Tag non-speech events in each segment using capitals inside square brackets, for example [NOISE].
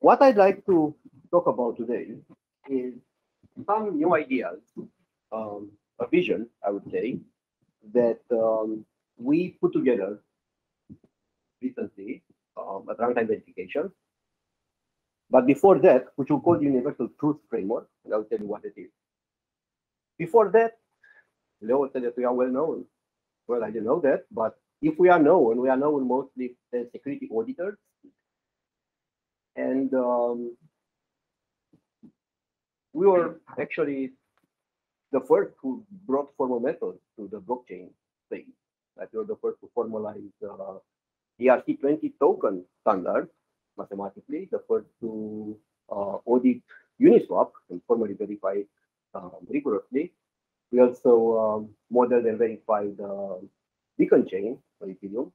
what I'd like to talk about today is some new ideas, um, a vision, I would say, that um, we put together recently um, at runtime verification. But before that, which we call the Universal Truth Framework, and I'll tell you what it is. Before that, Leo said that we are well known. Well, I didn't know that, but if we are known, we are known mostly as security auditors. And um, we were actually the first who brought formal methods to the blockchain space. We were the first to formalize uh, ERC20 token standard mathematically, the first to uh, audit Uniswap and formally verify it um, rigorously. We also um, modeled and verified the beacon chain for Ethereum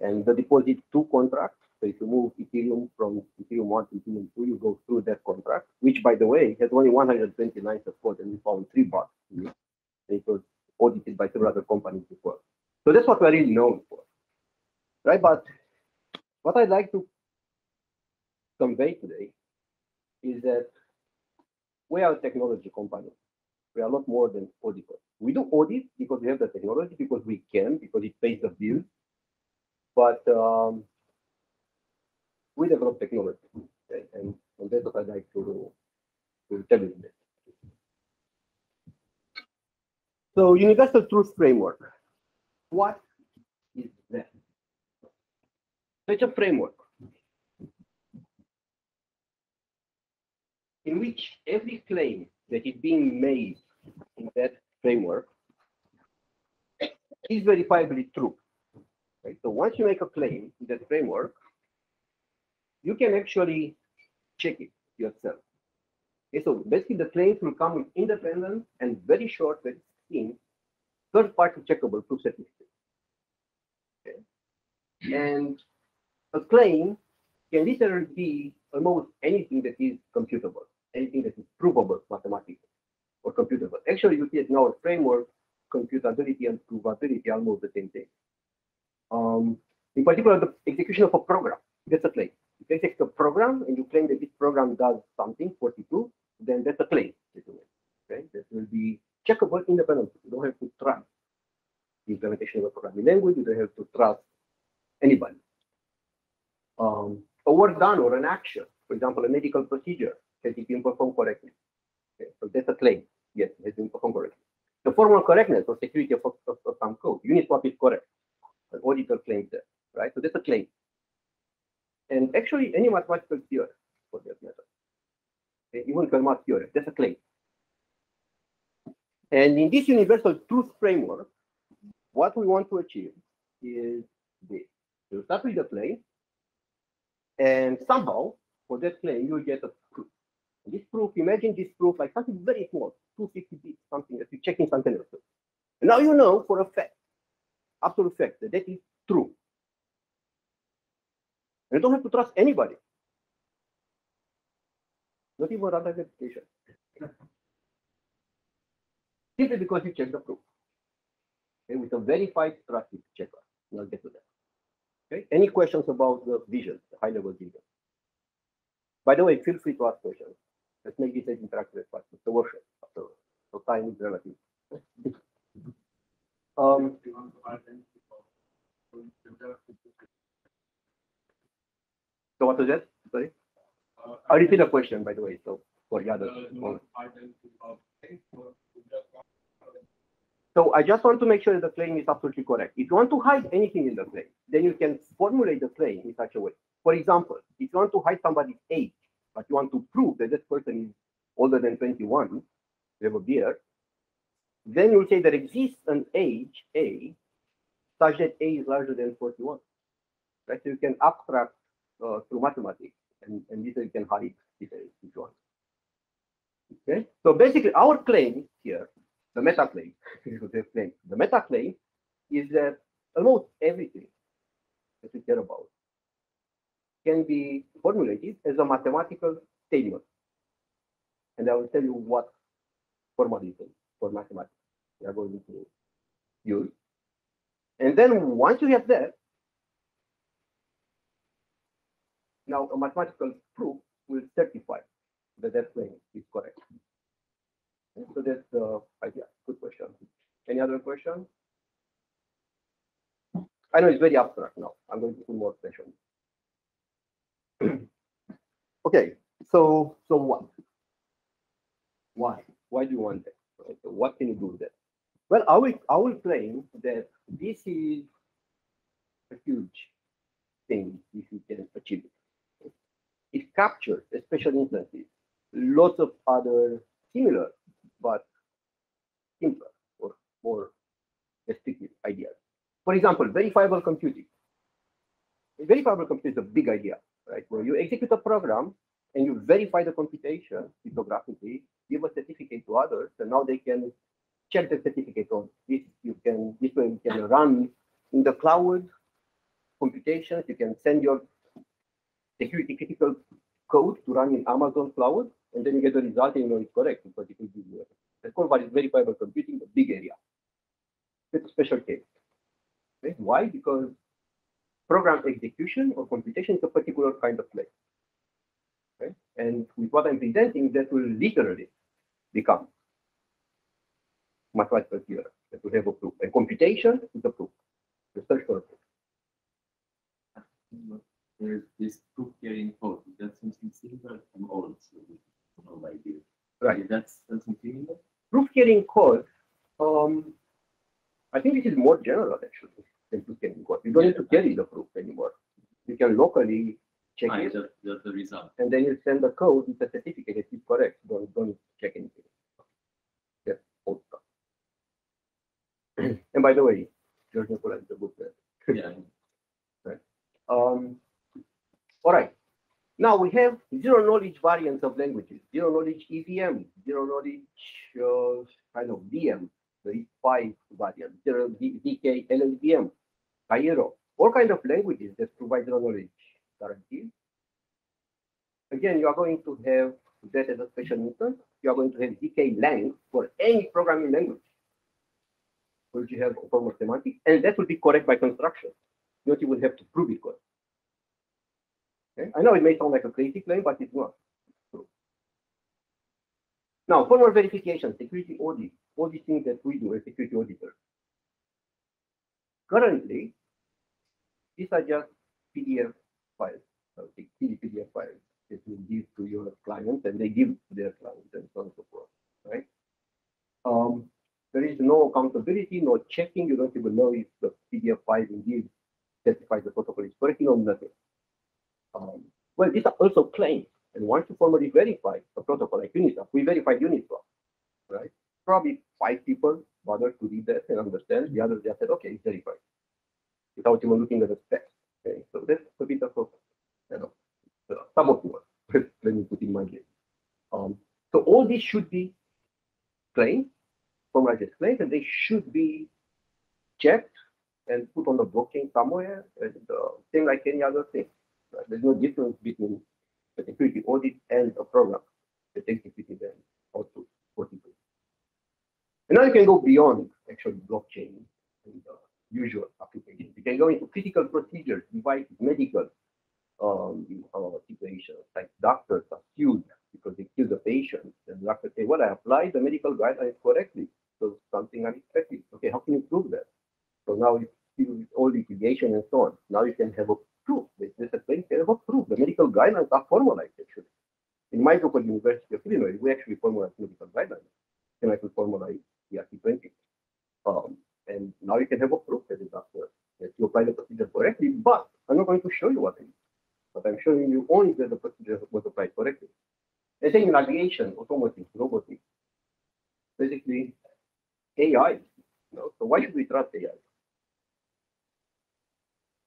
and the deposit two contract. So if you move Ethereum from Ethereum 1 to Ethereum 2, you go through that contract, which by the way has only 129 support and we found three bugs. It was audited by several other companies before. So that's what we're really known for. Right? But what I'd like to convey today is that we are a technology company. We are a lot more than auditors. We do audit because we have the technology, because we can, because it pays the bills. But um, we develop technology, okay? and, on that, I'd like to, to tell you. Today. So, Universal Truth Framework. What is that? It's a framework in which every claim that is being made in that framework is verifiably true. Right? So once you make a claim in that framework, you can actually check it yourself. Okay, so basically the claims will come with independent and very short, very thin, third-party checkable proof certificate. Okay? And a claim can literally be almost anything that is computable, anything that is provable mathematically or computable. Actually, you see it in our framework, computability and provability are almost the same thing. Um, in particular, the execution of a program, that's a claim. You execute a program and you claim that this program does something, 42, then that's a claim. Okay, that will be checkable independently. You don't have to trust the implementation of a programming language. You don't have to trust anybody. Um, a work done or an action, for example, a medical procedure, has it been performed correctly? Okay, so that's a claim. Yes, it has been performed correctly. The formal correctness or security of, of, of some code, Uniswap is correct. An auditor claims that, right? So that's a claim. And actually, any mathematical theory for that matter, okay, even Fermat theorem, that's a claim. And in this universal truth framework, what we want to achieve is this. You start with the claim, and somehow, for that claim, you get a proof. And this proof, imagine this proof like something very small, 250 bits, something that you check instantaneously. And now you know for a fact, absolute fact, that that is true. You don't have to trust anybody. Not even run verification. Simply because you check the proof. Okay, with a verified trusted checker. And I'll get to that. Okay. Any questions about the vision, the high level vision? By the way, feel free to ask questions. Let's make this as interactive as possible. It's so, so time is relative. um, so what was that? Sorry? I repeat the question, by the way, so for the others. So I just want to make sure that the claim is absolutely correct. If you want to hide anything in the claim, then you can formulate the claim in such a way. For example, if you want to hide somebody's age, but you want to prove that this person is older than 21, they have a beard, then you'll say there exists an age A such that A is larger than 41. Right? So you can abstract uh, through mathematics, and, and this you can hide age if you want. Okay, so basically our claim here the meta [LAUGHS] claim, the meta claim is that almost everything that we care about can be formulated as a mathematical statement. And I will tell you what formalism for mathematics we are going to use. And then once you have that, now a mathematical proof will certify that that claim is correct. So that's the idea. Good question. Any other question? I know it's very abstract now. I'm going to put more pressure. [CLEARS THROAT] okay, so so what? Why? Why do you want that? Right? So what can you do with that? Well, I will I will claim that this is a huge thing if you can achieve it. It captures, especially instances, lots of other similar but simpler or more restrictive ideas. For example, verifiable computing. Verifiable computing is a big idea, right? Where you execute a program and you verify the computation cryptographically, give a certificate to others, and now they can check the certificate on this. You can this way you can run in the cloud computations. You can send your security critical code to run in Amazon cloud, and then you get the result and you know it's correct because it will you. That's called what is verifiable computing, a big area. It's a special case. Okay? Why? Because program execution or computation is a particular kind of play. Okay? And with what I'm presenting, that will literally become mathematical theorem that will have a proof. And computation is a proof. The search for a proof. There's this proof carrying code. That's something similar from old, so no idea. Right. That's something similar. Proof carrying code, um, I think this is more general actually than proof carrying code. You don't need to carry the proof anymore. You can locally check Ah, it, just, just the result. and then you send the code with a certificate that is correct. Don't don't check anything. That's old stuff. [CLEARS THROAT] and by the way, George Necula is a book there. Yeah. [LAUGHS] Um, all right. Now we have zero knowledge variants of languages, zero knowledge EVM, zero knowledge uh, kind of VM, the five variant, zero DK, LLVM, Cairo, all kind of languages that provide zero knowledge guarantees. Again, you are going to have that as a special instance. You are going to have ZK lang for any programming language, which you have a form of semantics, and that will be correct by construction. You don't even have to prove it correct. Okay? I know it may sound like a crazy claim, but it's not. true. Now, formal verification, security audit, all these things that we do as security auditors. Currently, these are just PDF files, uh, PDF files that you give to your clients and they give to their clients and so on and so forth, right? Um, there is no accountability, no checking. You don't even know if the PDF file indeed certifies the protocol is correct, or nothing. Well, these are also claims. And once you formally verify a protocol like Uniswap, we verified Uniswap, right? Probably five people bothered to read that and understand. The others just said, okay, it's verified, without even looking at the specs. Okay, so that's a bit of a, you know, uh, suboptimal. [LAUGHS] Let me put in my case. Um, so all these should be claims, formalized claims, and they should be checked and put on the blockchain somewhere, and uh, same like any other thing. There's no difference between a security audit and a program that executing them output for people. And now you can go beyond actually blockchain and uh, usual applications. You can go into critical procedures, devices, medical um, uh, situations, like doctors are sued because they kill the patient. And the doctor say, well, I applied the medical guidelines correctly, so something unexpected. Okay, how can you prove that? So now it's with all litigation and so on. Now you can have a proof. There's a have a proof. The medical guidelines are formalized actually. In my at University of Illinois, we actually formalized medical guidelines. And I formalize the RT20. Um, and now you can have a proof that it's after that you apply the procedure correctly, but I'm not going to show you what is. But I'm showing you only that the procedure was applied correctly. And then in aviation, automotive, robotics, basically AI. You know, so why should we trust AI?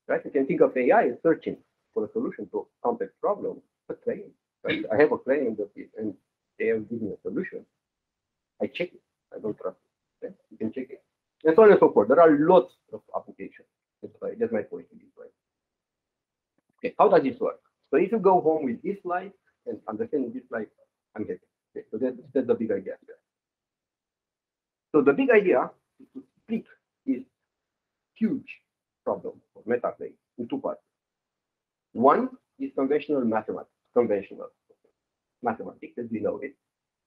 Right? You can think of AI as searching for a solution to a complex problem, a claim, right? I have a claim that it, and they have given a solution. I check it. I don't trust it. Okay? You can check it. And so on and so forth. There are lots of applications. That's right. That's my point in this right? Okay, how does this work? So if you go home with this slide and understand this slide, I'm happy. Okay, so that's, that's the big idea here. So the big idea is to split is huge problem of meta claim in two parts. One is conventional mathematics, conventional mathematics as we know it.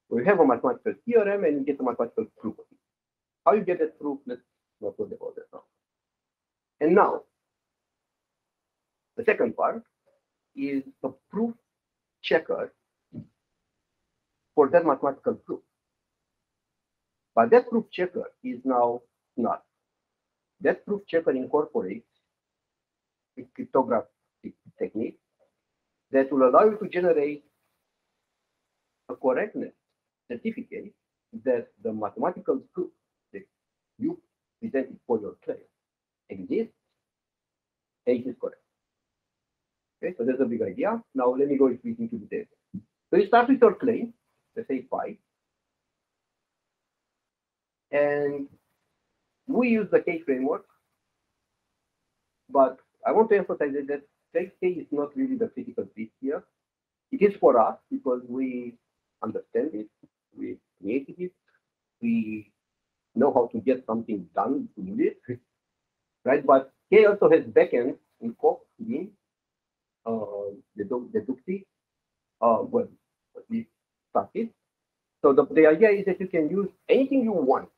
We have a mathematical theorem and you get a mathematical proof of it. How you get that proof, let's not worry about that now. And now, the second part is the proof checker for that mathematical proof. But that proof checker is now not. That proof checker incorporates a cryptographic technique that will allow you to generate a correctness certificate that the mathematical proof that you presented for your claim exists and is correct. Okay, so that's a big idea. Now let me go into detail. So you start with your claim, let's say five, and we use the K framework, but I want to emphasize that K is not really the critical piece here. It is for us because we understand it, we created it, we know how to get something done with it, right? But K also has backend in Beam, uh, the Dedukti, uh, well, at least started. So the, the idea is that you can use anything you want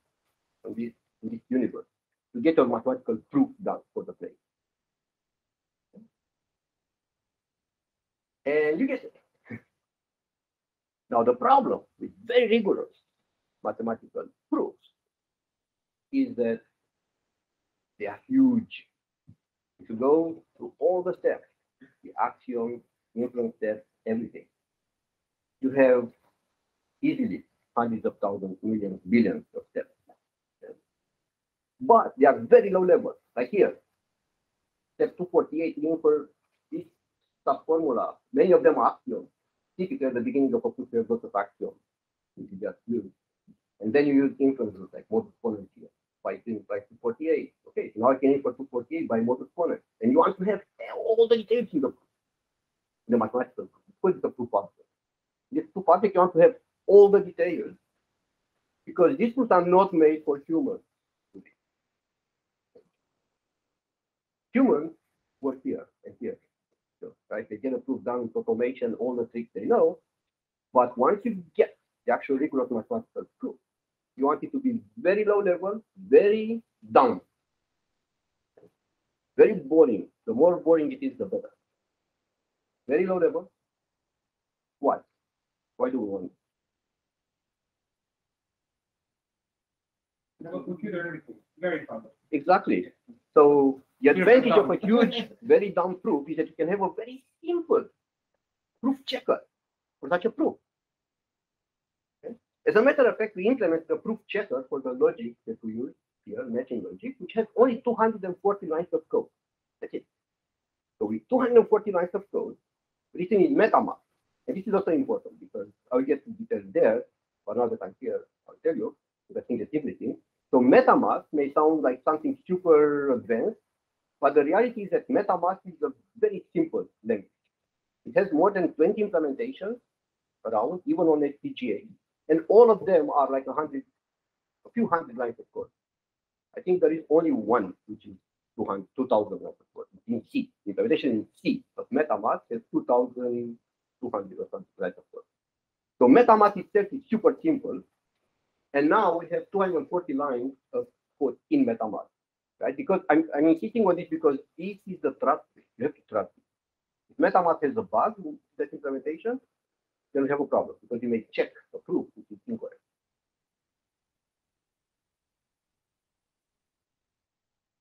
in this, in this universe to get a mathematical proof done for the plane. And you get it. [LAUGHS] Now the problem with very rigorous mathematical proofs is that they are huge. If you go through all the steps, the axioms, inference steps, everything, you have easily hundreds of thousands, millions, billions of steps. But they are very low level, like here. Step 248 infer this sub formula. Many of them are axioms. Typically at the beginning of a proof, there's lots of axioms, which you just use. And then you use inferences like modus ponens here by like 248. Okay, so now I can infer 248 by modus ponens. And you want to have all the details in the, the mathematical proof. Is the proof object? This proof object, you want to have all the details because these proofs are not made for humans. Humans work here and here. So, right? They get a proof done with automation, all the tricks they know. But once you get the actual rigorous mathematical proof, you want it to be very low level, very dumb, very boring. The more boring it is, the better. Very low level. Why? Why do we want it? Computer everything, very fun. Exactly. So the advantage of a huge, very dumb proof is that you can have a very simple proof checker for such a proof. Okay? As a matter of fact, we implement the proof checker for the logic that we use here, matching logic, which has only 240 lines of code. That's it. So with 240 lines of code written in Metamath, and this is also important because I'll get to details there, but another time here, I'll tell you, the thing is everything. So Metamath may sound like something super advanced, but the reality is that Metamath is a very simple language. It has more than 20 implementations around, even on FPGA, and all of them are like a hundred, a few hundred lines of code. I think there is only one which is 200, 2000 lines of code in C. Implementation in C of Metamath is 2200 or something lines of code. So Metamath itself is super simple, and now we have 240 lines of code in Metamath, right? Because I'm, I'm insisting on this because this is the trust. You have to trust it. If Metamath has a bug in that implementation, then we have a problem because you may check the proof, which is incorrect.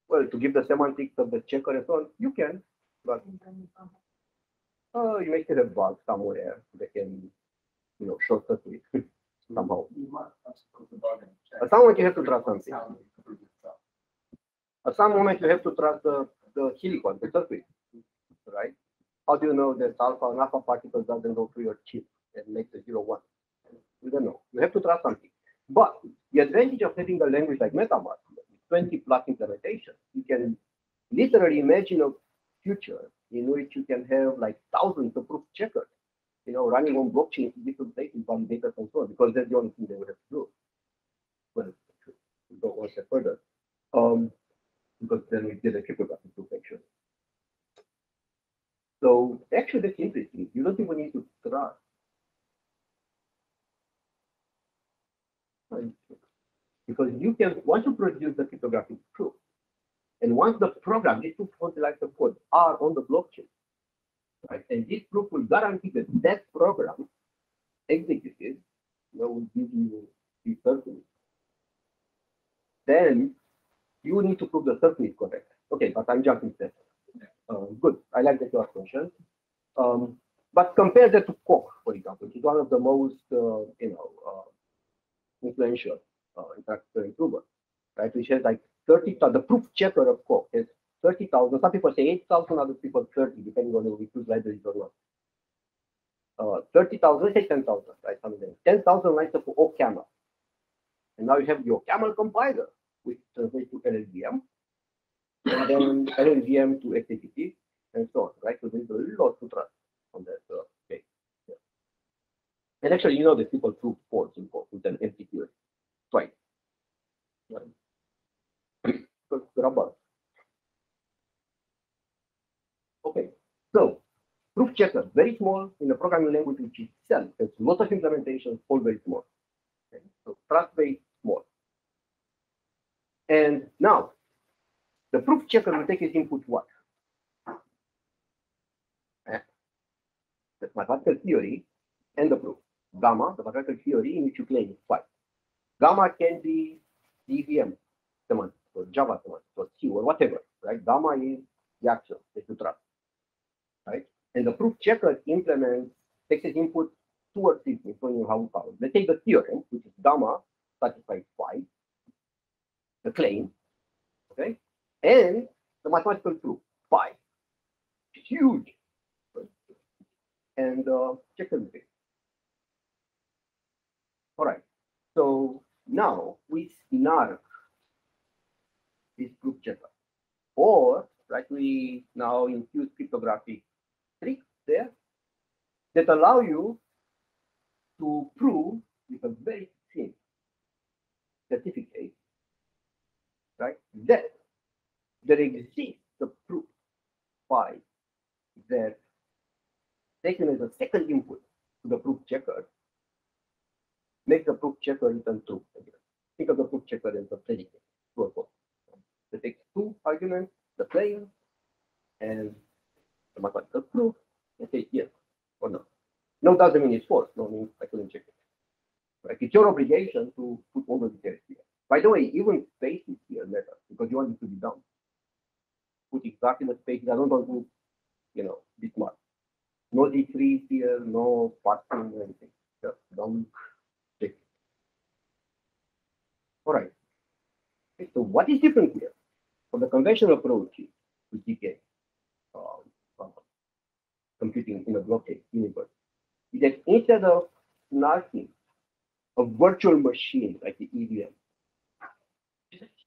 Well, to give the semantics of the checker and so on, you can, but uh, you may still have bugs somewhere that can, you know, shortcut it [LAUGHS] somehow. You must have to put the bug in check. At some you have to trust something. how you prove yourself. At some moment, you have to trust the, the silicon, the circuit, right? How do you know that alpha and alpha particles doesn't go through your chip and make the zero one? You don't know. You have to trust something. But the advantage of having a language like Metamath, 20 plus implementation, you can literally imagine a future in which you can have like thousands of proof checkers, you know, running on blockchain, in different places, validators and so on, because that's the only thing they would have to do. Well, we go one step further. Um, because then we did a cryptographic proof actually. So actually, that's interesting. You don't even need to trust. Because you can, once you produce the cryptographic proof, and once the program, these two lines of code are on the blockchain, right? And this proof will guarantee that that program executed, will give you the certainty. Then you need to prove the certainty is correct. Okay, but I'm jumping step. Uh, good. I like that you asked questions. Um, but compare that to Coq, for example, which is one of the most, uh, you know, uh, influential uh, interactive improver, right? Which has like 30, the proof checker of Coq has 30,000, some people say 8,000, other people 30, depending on if you libraries or not. Uh, 30,000, let's say 10,000, right? Something like 10,000 lines of OCaml. And now you have OCaml compiler, which translates to LLVM, and then LLVM to XAPT, and so on, right? So there's a lot to trust on that uh, case. Yeah. And actually, you know the people prove faults in Coq with an theory twice. Right? Because rubber. Okay, so proof checker, very small in a programming language which itself has lots of implementations, all very small. Okay? So trust based small. And now the proof checker will take as input what? Eh, The mathematical theory and the proof. Gamma, the mathematical theory in which you claim phi. Gamma can be EVM semantics or Java semantics or C or whatever, right? Gamma is the action that you trust, right? And the proof checker implements, takes as input two or three things, depending on how you count. Let's take the theorem, which is gamma satisfies phi, the claim, okay? And the mathematical proof. It's huge. And uh, check everything. All right. So now we snark this proof checker. Or, right, we now infuse cryptographic tricks there that allow you to prove with a very thin certificate, right, Then there exists a proof phi that taken as a second input to the proof checker make the proof checker return true again. Think of the proof checker as a predicate, true or false. It takes two arguments, the claim and the mathematical proof, and say yes or no. No doesn't mean it's false, no means I couldn't check it. Right? It's your obligation to put all the details here. By the way, even spaces here matter because you want it to be done. Put exactly the spaces. I don't want to, you know, this much. No D3 here, no parsing or anything. Just don't check. All right. Okay, so what is different here from the conventional approach with ZK um, uh, computing in a blockchain universe? Is that instead of snarking a virtual machine like the EVM,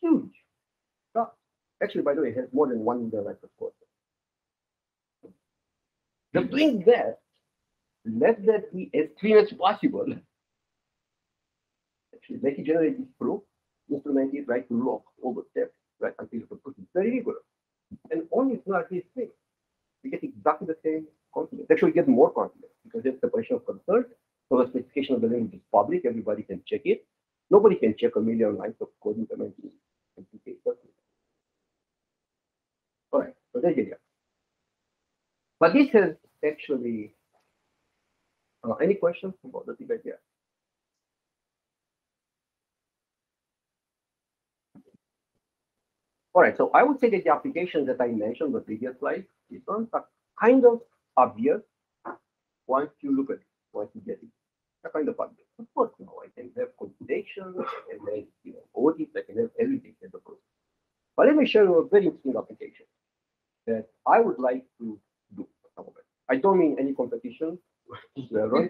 huge. Actually, by the way, it has more than one million lines of code. Just doing that, let that be as clean as possible. Actually, make it generate this proof, instrument it, right, to lock all the steps, right, until you can put it very rigorous. And only it's not this thing. You get exactly the same confidence. Actually, you get more confidence because there's separation of concern. So the specification of the language is public, everybody can check it. Nobody can check a million lines of code implementing. All right, so there's the idea. But this is actually, uh, any questions about the big idea? All right, so I would say that the applications that I mentioned the previous slide, these ones are kind of obvious once you look at it, once you get it. They're kind of course, you know, I can have computation, and then you know, audit, I can have everything in the process. But let me show you a very interesting application that I would like to do. I don't mean any competition. [LAUGHS]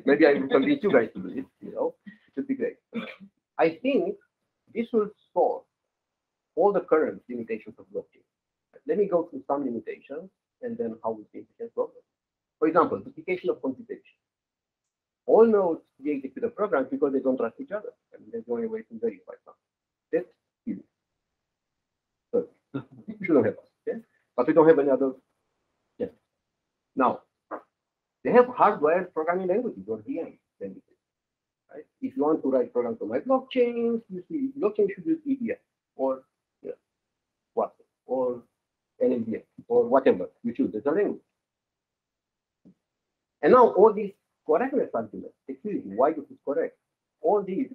Maybe I will convince you guys to do it, you know, it would be great. I think this will solve all the current limitations of blockchain. Let me go through some limitations and then how we think we can solve them. For example, duplication of computation. All nodes they execute a program because they don't trust each other. And there's only way to verify something. That's easy. So, shouldn't have us, okay? But we don't have any other. Yeah. Now, they have hardwired programming languages or VM languages. Right? If you want to write programs on my blockchain, you see blockchain should use EVM or yeah, what or NVM or whatever you choose as a language. And now all these arguments, security, why this is correct, all these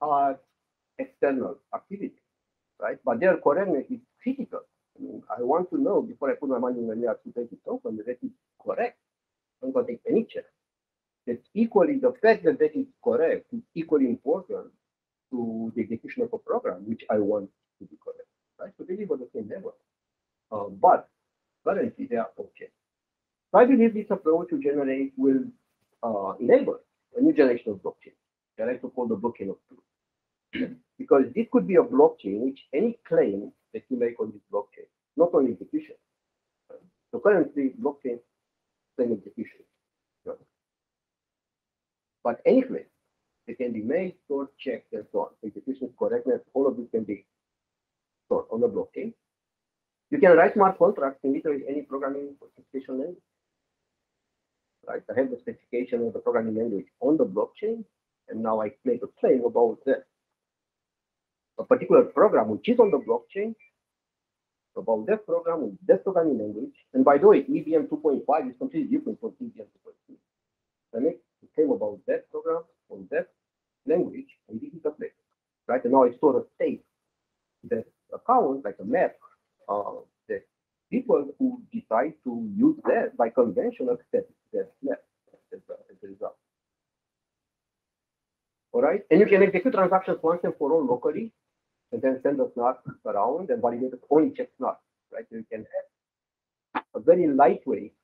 are external activities, right? But their correctness is critical. I mean, I want to know before I put my money in the an ERC20 token that that is correct. I'm going to take any chance. That equally, the fact that that is correct is equally important to the execution of a program, which I want to be correct, right? So they live on the same level. Uh, but currently, they are okay. So I believe this approach to generate will uh, enable a new generation of blockchain. I like to call the blockchain of truth. [CLEARS THROAT] because this could be a blockchain which any claim that you make on this blockchain, not only execution. So currently, blockchain claim execution. But any claim that can be made, stored, checked, and so on. Execution correctness, all of this can be stored on the blockchain. You can write smart contracts in literally any programming or specification language. Right? I have the specification of the programming language on the blockchain, and now I make a claim about that. A particular program which is on the blockchain, about that program with that programming language. And by the way, EVM 2.5 is completely different from EVM 2.2. I make a claim about that program on that language, and this is the place. Right? And now I store a state that account, like a map, uh, people who decide to use that by convention accept that map as a, result. All right, and you can execute transactions once and for all locally, and then send the snark around and validate only check snark, right? So you can have a very lightweight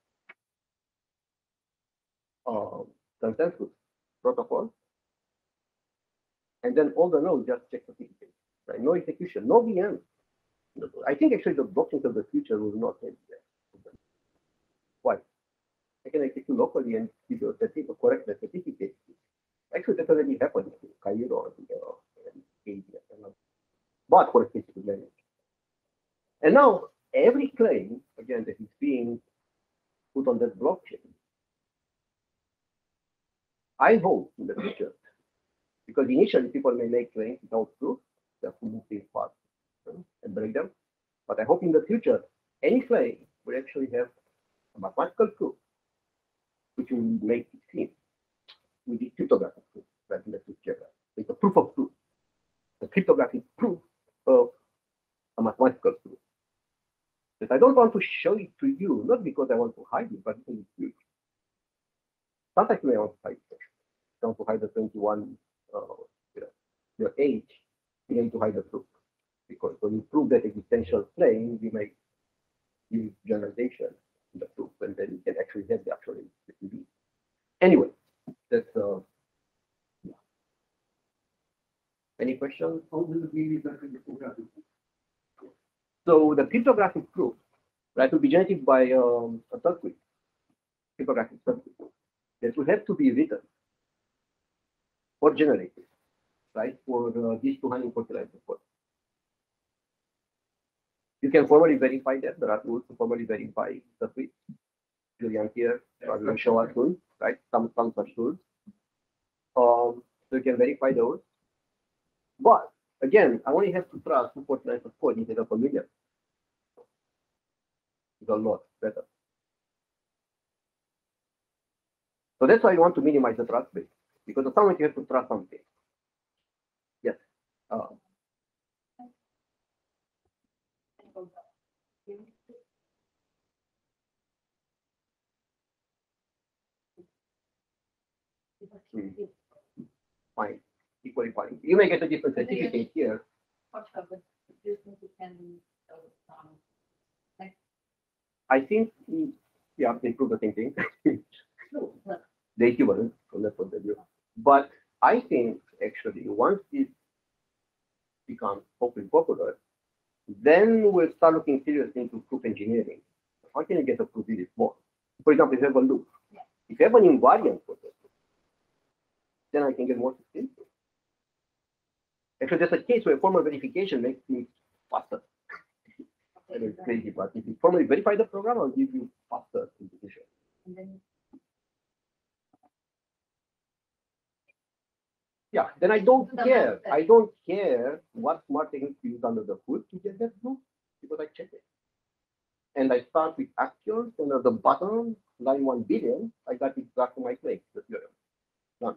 uh, consensus protocol, and then all the nodes just check the certificate, right? No execution, no VM. I think actually the blockchains of the future will not have that. Why? I can execute locally and give you a certificate, correct the certificate. Actually, that already happened in Cairo and, Asia. But for a specific language. And now every claim, again, that is being put on that blockchain, I hope in the future, because initially people may make claims without proof, move things fast and break them. But I hope in the future, any claim will actually have a mathematical proof, which will make it seem with the cryptographic proof that in the future. It's a proof of proof, the cryptographic proof of a mathematical proof. That I don't want to show it to you, not because I want to hide it, but because it's huge. Sometimes may want to hide it. You want to hide the 21, uh, you know, your age, you need to hide the proof because when you prove that existential claim, you make use generalization in the proof, and then you can actually have the actual be. Anyway, that's uh, yeah. Any questions? How will it be that in the program? So the cryptographic proof, right, will be generated by um, a circuit, cryptographic circuit, that will have to be written or generated, right, for uh, these 249 reports. You can formally verify that. There are tools to formally verify the tweet. Julian here, I will show us soon, right? Some some such tools. Um, so you can verify those. But again, I only have to trust 249 of code instead of a million. It's a lot better. So that's why you want to minimize the trust base because at some point you have to trust something. Yes. Uh, fine, equally fine. You may get a different certificate here. I think, mm, yeah, they prove the same thing. [LAUGHS] The equivalent from that point of view. But I think actually once it becomes hopefully popular, then we'll start looking seriously into proof engineering. How can you get a proof really small? For example, if you have a loop, if you have an invariant for that, then I can get more successful. And so there's a case where formal verification makes things faster. [LAUGHS] and it's crazy, but if you formally verify the program, I'll give you faster computation. Then... Yeah, then I don't care. I don't care what smart techniques you use under the hood to get that blue because I check it. And I start with axioms, and at the bottom, line 1 billion, I got exactly my place, the theorem. Done.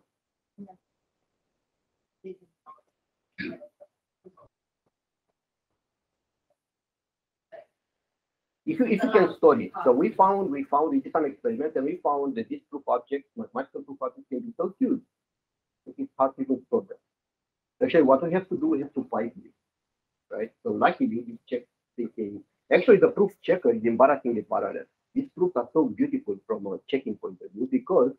Yeah. If you, if you can store it, so we found, we found, we did some experiment and we found that this proof object, mathematical proof object can be so huge. It is hard to store them. Actually, what we have to do is to fight this, right? So luckily, we check thinking, actually, the proof checker is embarrassingly parallel. These proofs are so beautiful from a checking point of view because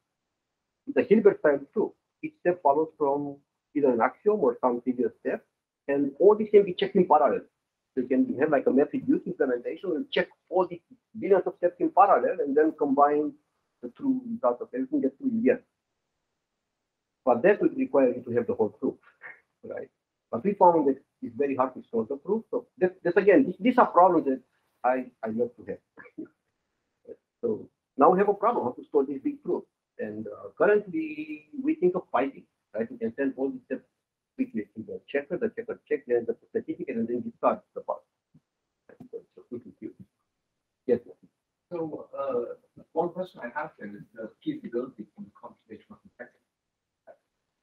it's a Hilbert style proof. Each step follows from either an axiom or some previous step, and all these can be checked in parallel. So you can have like a method use implementation and check all these billions of steps in parallel and then combine the true result of everything get the end. But that would require you to have the whole proof, [LAUGHS] right? But we found that it's very hard to solve the proof. So that, that's again, these, are problems that I, I love to have. [LAUGHS] so now we have a problem how to store this big proof. And uh, currently we think of fighting, right? We can send all these steps quickly to the checker, the checker check then the certificate and then discards the part. So it's a quick review. Yes. So, uh, one question I have then is the feasibility from the computational perspective.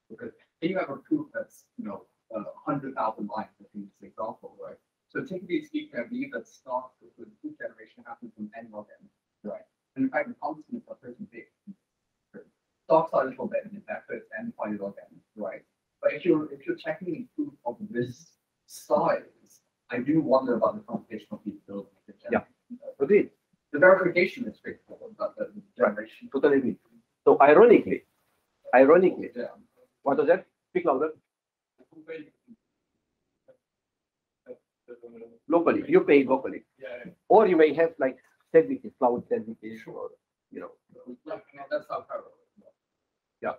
Because if you have a proof that's, you know, a hundred thousand lines, I think it's an example, right? So typically speaking, I believe that starts with the proof generation happens from n log n, right? And in fact, the constants are pretty big. Stocks are a little bit, in it's n pi right? But if you're, if you're checking a proof of this size, I do wonder about the computational feasibility. Yeah. Agreed. The verification is straightforward, but the generation. Totally agree. So ironically, ironically, Yeah. what was that? Speak louder. Locally, you pay locally. Yeah. Or you may have like services, cloud services, or, you know, Like, that's parallel. Yeah.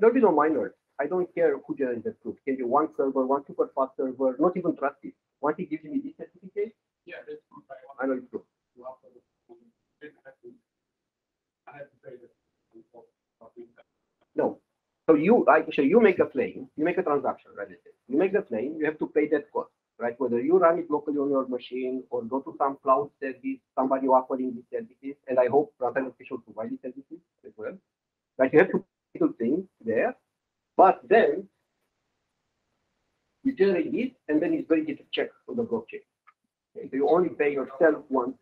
there'll be no minors. I don't care who generates the proof. Can be one server, one super fast server, not even trusted. Once he gives me this certificate, Yeah, that's. I know it's true. I say. No. So you, actually, you make a claim, you make a transaction, right? You make the claim, you have to pay that cost, right? Whether you run it locally on your machine or go to some cloud service, somebody offering these services, and I hope runtime officials provide these services as well. Right? You have to pay the thing there, but then you generate this, and then it's very easy to check on the blockchain. Okay, So you only pay yourself once.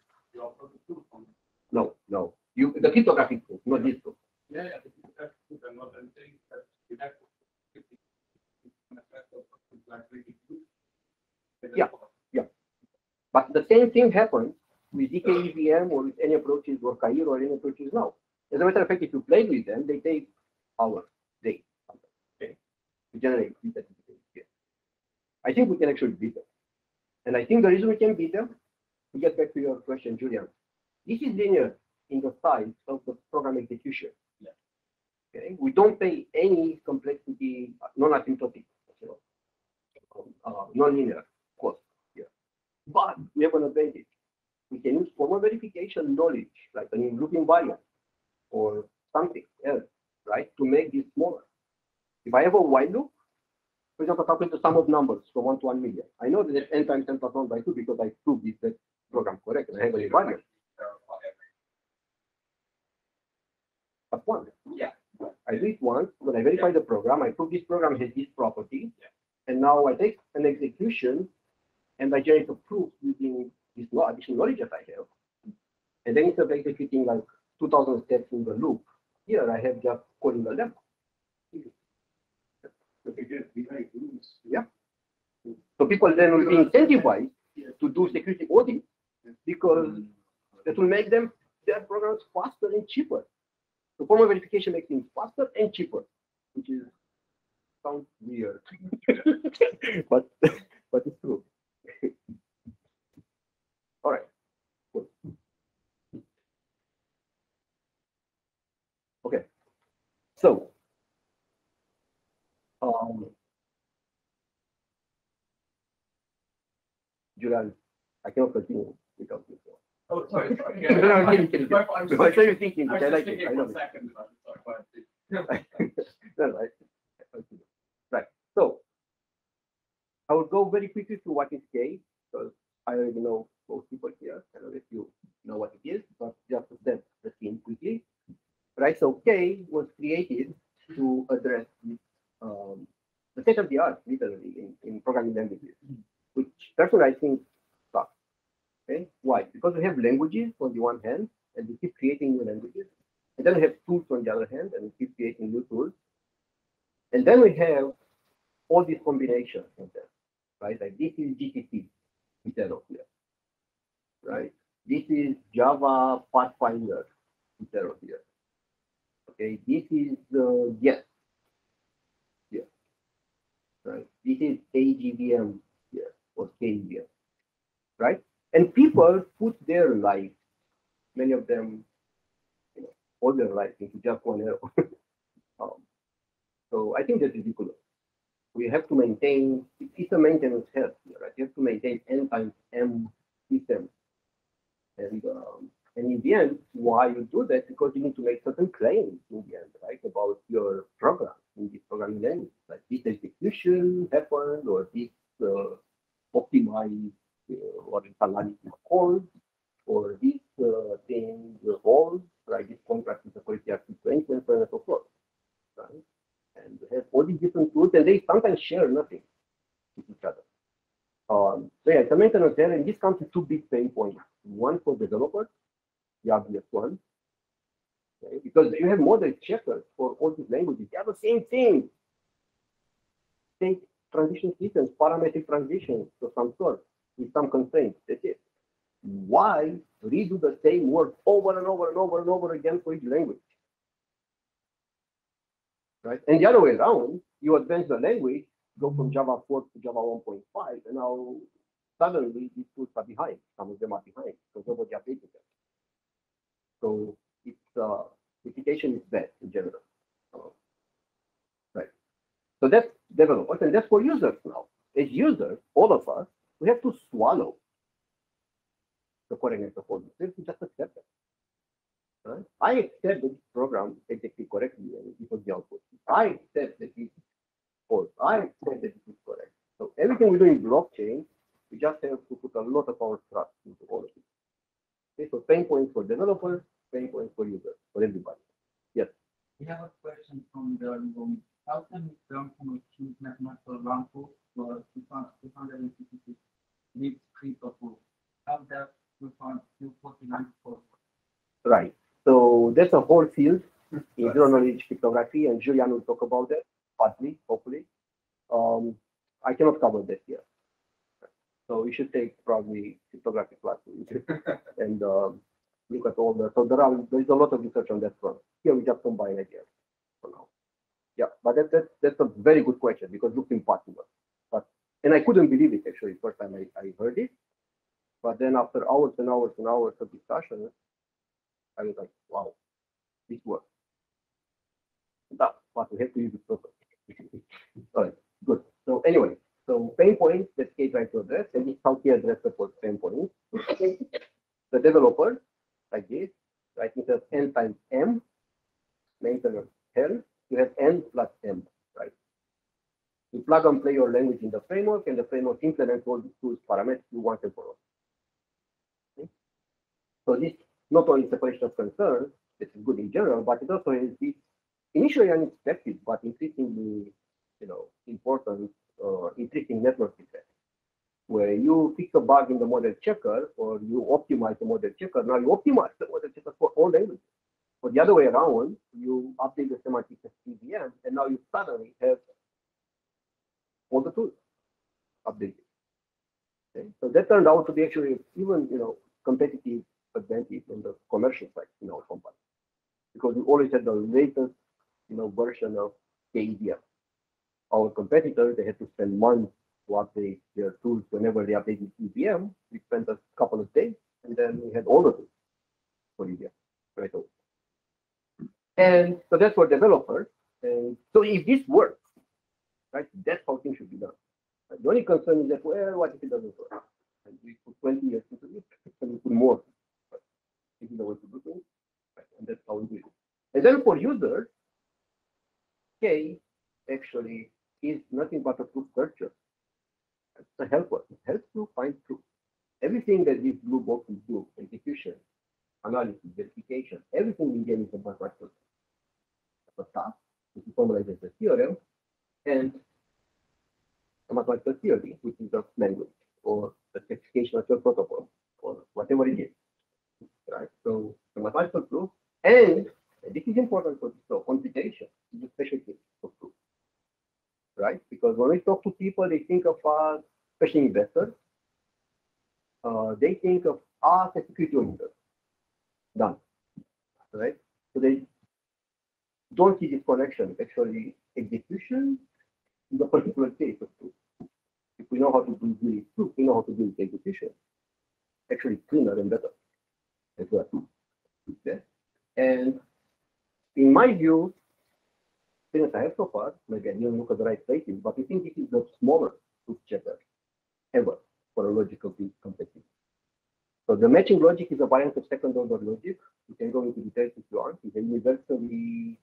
No, no. You, the cryptographic proof, not this proof. Yeah, yeah. that's good. I'm not that Yeah. Yeah. But the same thing happens with zkEVM or with any approaches or Cairo or any approaches now. As a matter of fact, if you play with them, they take hours, days, okay, to generate these I think we can actually beat them. And I think the reason we can beat them, to get back to your question, Julian, this is linear in the size of the program execution. Yeah. Okay, we don't pay any complexity, non-asymptotic, you know, uh, non-linear. But we have an advantage. We can use formal verification knowledge, like an looping variant or something else, right, to make this smaller. If I have a while loop, for example, calculate the sum of numbers from one to one million. I know that it's n times n plus one by two because I proved this that program correct and I have a variant of one. Yeah. I do it once, when I verify the program, I prove this program has this property. And now I take an execution and I generate a proof using this additional knowledge that I have. And then instead of executing like two thousand steps in the loop, here I have just calling the lemma. Yeah. So people then will be incentivized to do security audit because that will make them their programs faster and cheaper. So formal verification makes things faster and cheaper, which is sounds weird, [LAUGHS] but but it's true. All right. Good. Okay. So. Um. Julian, I cannot continue without you. Oh, sorry, sorry. No, no, I'm kidding, kidding. I saw you thinking, I which I was like just it. I thinking for love a it. second, but sorry, please. No, right. Right, so I will go very quickly to what is K, because I already know most people here. I don't know if you know what it is, but just to set the scene quickly. Right, so K was created to address um, the state of the art, literally, in, in programming languages, which personally I think sucks. Okay, why? Because we have languages on the one hand, and we keep creating new languages. And then we have tools on the other hand, and we keep creating new tools. And then we have all these combinations of them, right? Like this is GCC instead of here, right? This is Java Pathfinder instead of here. Okay, this is uh, yes, here, right? This is AGVM here or KVM, right? And people put their life, many of them, you know, all their life into just one arrow. um, so I think that's ridiculous. We have to maintain, it's a maintenance health, right? You have to maintain n times m system. And, um, and in the end, why you do that? Because you need to make certain claims in the end, right? About your program in this programming language, like this execution happened or this uh, optimized uh, or analysis code or this uh, thing evolved, right? This contract is a quality of sequence and so on and so forth, right? And have all these different tools, and they sometimes share nothing with each other. Um, so yeah, it's a maintenance there, and this comes to two big pain points. One for developers, the obvious one, okay? because you have more than checkers for all these languages. They have the same thing. Take transition systems, parametric transitions of some sort with some constraints. That's it. Why redo the same work over and over and over and over again for each language? Right? And the other way around, you advance the language, go from Java 4 to Java 1.5, and now suddenly these tools are behind. Some of them are behind because nobody updated them. So it's uh, is bad in general. Uh, right. So that's developers, and that's for users now. As users, all of us, we have to swallow the correctness of all this. We just accept it. I accept that this program executed correctly and it was the output. I accept that this is false. I accept that this is correct. So everything we do in blockchain, we just have to put a lot of our trust into all of it. Okay, so pain points for developers, pain points for users, for everybody. Yes. We have a question from the room. How can we learn from a cube mathematical example for 256 leaves creep rule? How that we found 249 for Right. So there's a whole field in zero knowledge cryptography, and Julian will talk about that partly, hopefully. Um, I cannot cover that here. So you should take probably cryptography classes [LAUGHS] and um, look at all the. So there are there is a lot of research on that front. Here we just combine ideas for now. Yeah, but that, that that's a very good question because it looks impossible. But and I couldn't believe it actually the first time I, I heard it. But then after hours and hours and hours of discussion, I was like, wow, this works. But, but we have to use it properly. All right, good. So anyway, so pain tried to address, and is how he addressed the pain points. the developer, like this, right, instead of n times m, maintenance hell, you have n plus m, right? You plug and play your language in the framework, and the framework implements all tools parameters you want all. Okay? So this not only separation of concerns, this is good in general, but it also has this initially unexpected but increasingly, you know, important, uh, interesting network in the model checker or you optimize the model checker. Now you optimize the model checker for all languages. Or the other way around, you update the semantics of CVM, and now you suddenly have all the tools updated. Okay? So that turned out to be actually even, you know, competitive advantage on the commercial side in our company because we always had the latest you know version of KVM. Our competitors they had to spend months to update whenever they are updated EVM. We spent a couple of days and then we had all of tools for EVM right away. And so that's for developers. And so if this works, right, that's how things should be done. The only concern is that well, what if it doesn't work? And we put 20 years into it, and we put more this is the way to do things. Right? And that's how we do it. And then for users, K actually is nothing but a proof searcher. It's a helper. It helps you find truth. Everything that these blue boxes do, execution, analysis, verification, everything in game is a mathematical. A task, which formalizes the theorem, and mathematical theory, which is a language or the specification of your protocol or whatever it is. Right? So the mathematical proof, and this is important for so computation is a specialty of proof. Right? Because when we talk to people, they think of us, especially investors, uh, they think of us as security auditors. Done. Right? So they don't see this connection. Actually, execution is a particular case of. If we know how to do really proof, we know how to do it execution. Actually, cleaner and better as well. Okay. And in my view, things I have so far, maybe I didn't look at the right places, but I think this is the smallest proof checker ever for a logical complexity. So the matching logic is a variant of second order logic. You can go into details if you want. It's a universally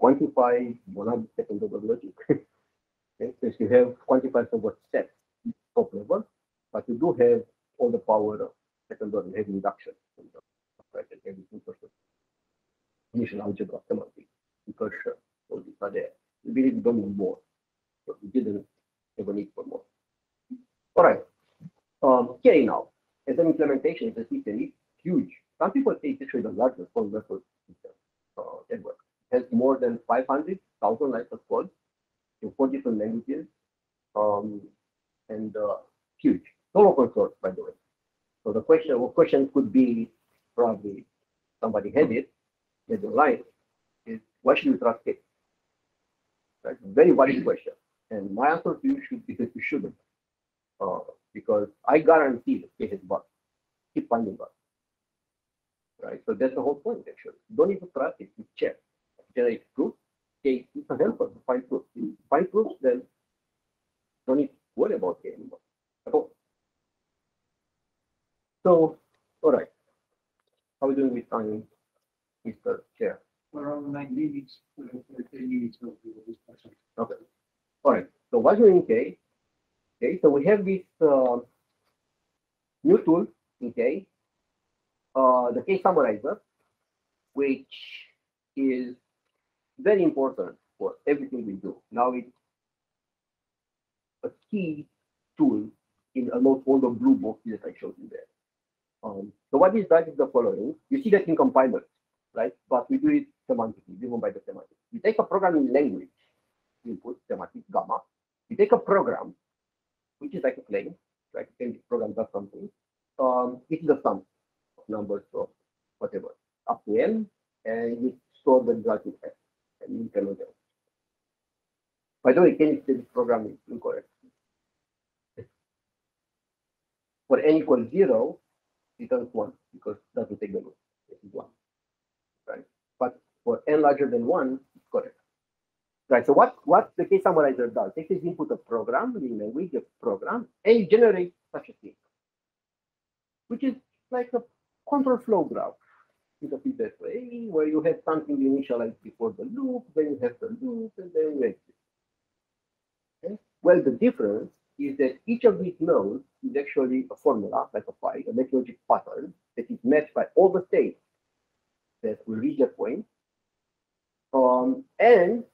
quantified 100 second order logic. [LAUGHS] okay? So you have quantifiers over set top level, but you do have all the power of second order, you have induction. Right. Initial algebra, semantics, recursion, all these are there. We don't need more. but we didn't a need for more. All right. Um, K now, as an implementation, the system is huge. Some people say it's actually the largest code record system uh, network. It has more than 500,000 lines of code in four different languages, um, and uh, huge. No open source, by the way. So the question, well, question could be probably somebody had it, had the line, you trust it? Right? Very valid question. And my answer to you should be that you shouldn't. Uh, because I guarantee that it has bugs. Keep finding bugs. Right? So that's the whole point actually. Don't even trust it, you check. Generate proof. Okay, it's a helper to find proof. If you find proofs, then don't need to worry about it anymore. At all. So, all right. How are we doing with time, Mr. Chair? Around nine minutes, discussion. Okay. All right. So what's doing K? Okay, so we have this uh, new tool, okay, uh, the case summarizer, which is very important for everything we do. Now it's a key tool in almost all the blue boxes that I showed you there. Um, so what this does is the following. You see that in compilers, right? But we do it semantically, driven by the semantics. We take a programming language, input, semantic, gamma. We take a program, which is like a claim, right? Then this program does something. Um, it is a sum of numbers of whatever, up to n, and you store the result in s, and you can them. By the way, can you say this program is incorrect? For n equals zero, it returns one because it doesn't take the loop. This is one, for n larger than one, it's correct. Right, so what, what the case summarizer does, it is input a program, in language, of program, and you generate such a thing, which is like a control flow graph in the best way, where you have something initialized before the loop, then you have the loop, and then you exit. Okay? Well, the difference is that each of these nodes is actually a formula, like a phi, a logic pattern that is matched by all the states that will reach that point. Um, and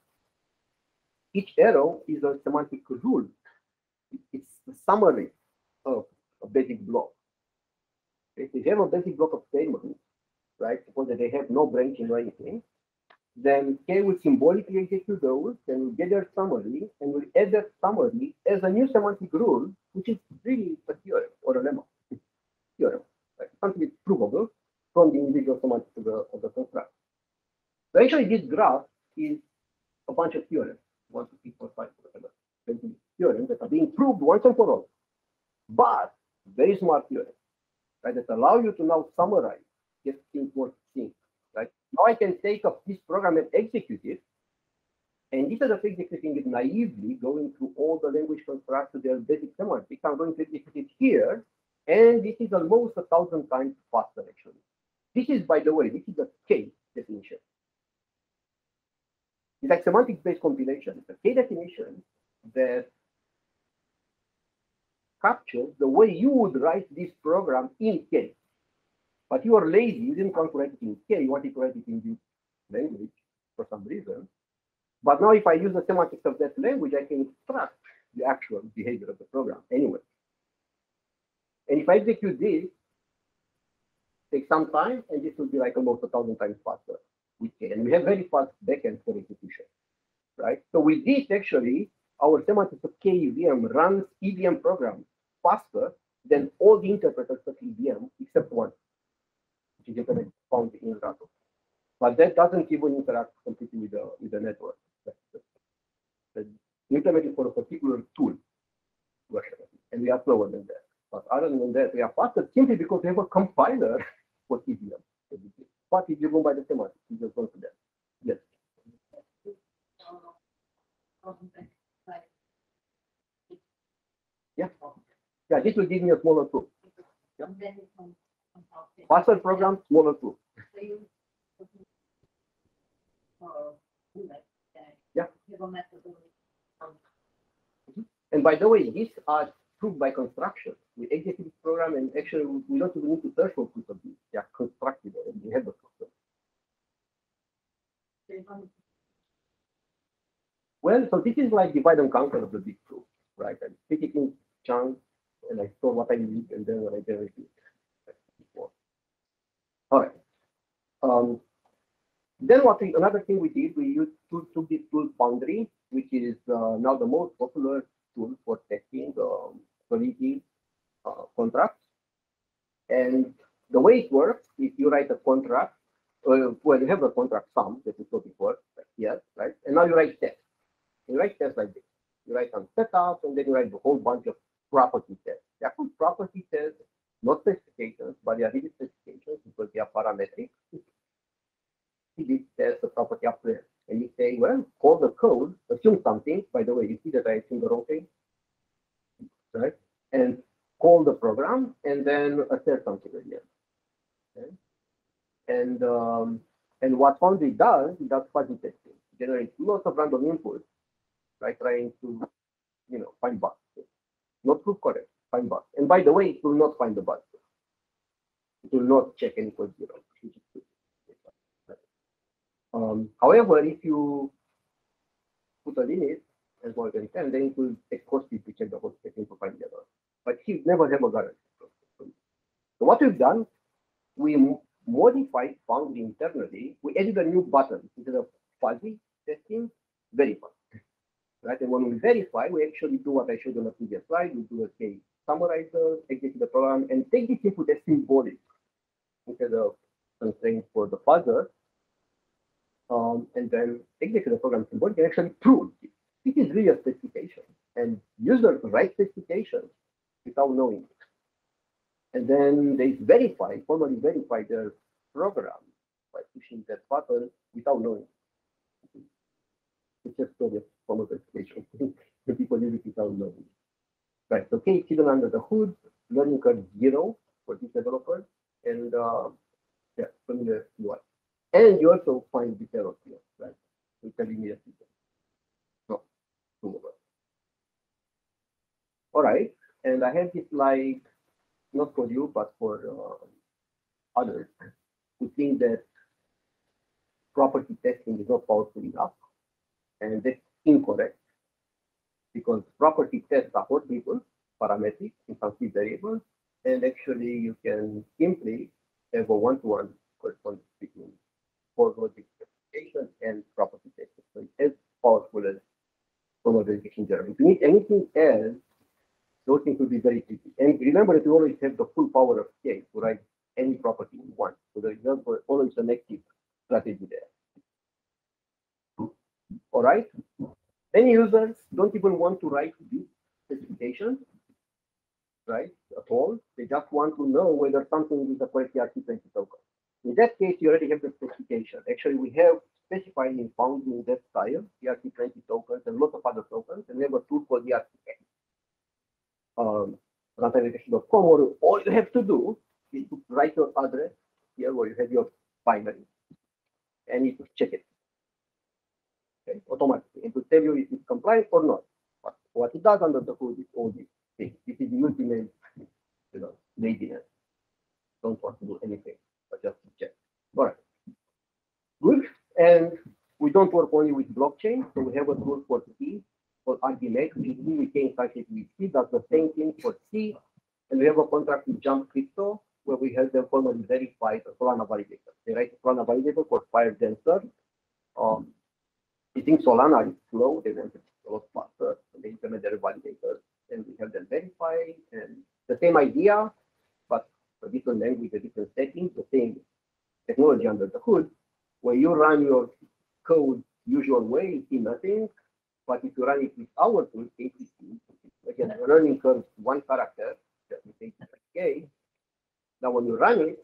each arrow is a semantic rule. It's the summary of a basic block. If you have a basic block of statements, right, suppose that they have no branching or anything, then K will symbolically execute those, then we'll get their summary, and we'll add that summary as a new semantic rule, which is really a theorem or a lemma. theorem, right? Something that's provable from the individual semantics of the, of the construct. So actually, this graph is a bunch of theorems one, two, three, four, five, whatever, 20 theorems that are being proved once and for all. But very smart theorems, right, that allow you to now summarize, get things more succinct, right? Now I can take up this program and execute it, and instead of executing it naively, going through all the language constructs to their basic semantics, I'm going to execute it here, and this is almost a thousand times faster, actually. This is, by the way, this is a case definition. It's like semantic-based compilation. It's a K definition that captures the way you would write this program in K. But you are lazy, you didn't want to write it in K, you wanted to write it in this language for some reason. But now if I use the semantics of that language, I can extract the actual behavior of the program anyway. And if I execute this, take some time, and this will be like almost a thousand times faster K. And we have very fast backend for execution, right? So with this, actually, our semantics of KEVM runs EVM programs faster than all the interpreters of EVM except one, which is found in Rato. But that doesn't even interact completely with the with the network. The implemented for a particular tool version, and we are slower than that. But other than that, we are faster simply because we have a compiler for EVM. If you go by the semantics, you just go to that. Yes. Yeah. Yeah, this will give me a smaller proof. Faster program, smaller proof. Yeah. And by the way, these are by construction. We execute this program and actually we don't even need to search for proof of this. They are constructed and we have the system. Well, so this is like divide and conquer of the big proof, right? I take it in chunks and I store what I need and then I generate it. All right. Um, then what we, another thing we did, we used to, took this tool Foundry, which is uh, now the most popular tool for testing um, Solidity uh, contracts. And the way it works, if you write a contract, uh, well, you have a contract sum that you saw before, like here, right? And now you write tests. You write tests like this. You write some setup, and then you write a whole bunch of property tests. They are called property tests, not specifications, but they are really specifications because they are parametric. This test the property up there. And you say, well, call the code, assume something. By the way, you see that I assume the wrong thing, right? And call the program, and then assert something again. Okay? And um, and what Foundry does, it does fuzzy testing. Generates lots of random inputs, right? Trying to, you know, find bugs. Not proof correct, find bugs. And by the way, it will not find the bugs. It will not check any code zero. is. Um, however, if you put a limit more than 10, then it will to check the whole setting to find the. But he never have a guarantee. So what we've done, we mo- modified Foundry internally. We added a new button instead of fuzzy testing, verify. Right? And when we verify, we actually do what I showed on the previous slide. We do a case summarizer, execute the program, and take this input as symbolic instead of constraint for the fuzzer um, and then execute the program symbolic and actually prove it. It is really a specification, and users write specifications without knowing it. And then they verify, formally verify their program by pushing that button without knowing it. It's just of formal specification. [LAUGHS] the people use it without knowing. it. Right, so is hidden under the hood, learning curve zero for these developers, and uh, yeah, familiar UI. And you also find the error here, right? So telling two more. All right, and I have this like not for you, but for uh, others who think that property testing is not powerful enough, and that's incorrect because property tests are portable, parametric, some key variables, and actually you can simply have a one-to-one correspondence between for logic specification and property testing. So it's as powerful as general. If you need anything else, those things will be very tricky. And remember that you always have the full power of K to write any property you want. So there is always an active strategy there. All right. Many users don't even want to write these specifications, right, at all. They just want to know whether something is a correct ERC20 token. In that case, you already have the specification. Actually, we have specified in found in that style, ERC20 tokens and lots of other tokens, and we have a tool called ERCx. Um, runtimeverification.com, or all you have to do is to write your address here where you have your binary, and you to check it. Okay. okay, automatically, and to tell you if it's compliant or not. But what it does under the hood is all these things. This is the ultimate, you know, laziness. Don't want to do anything, but just check. All right. Good. And we don't work only with blockchain, so we have a tool for C for Archimate, which we can associate with C. That's the same thing for C. And we have a contract with Jump Crypto where we help them formally verify the Solana validator. They write a Solana validator for Firedancer. Um, I think Solana is slow, they want it a lot faster, and they implement their validators, and we help them verify, and the same idea, but a different language, a different setting, the same technology under the hood, where you run your code usual way, see nothing, but if you run it with our tool, kcc, again, the learning curve one character, that we take as K. Now, when you run it,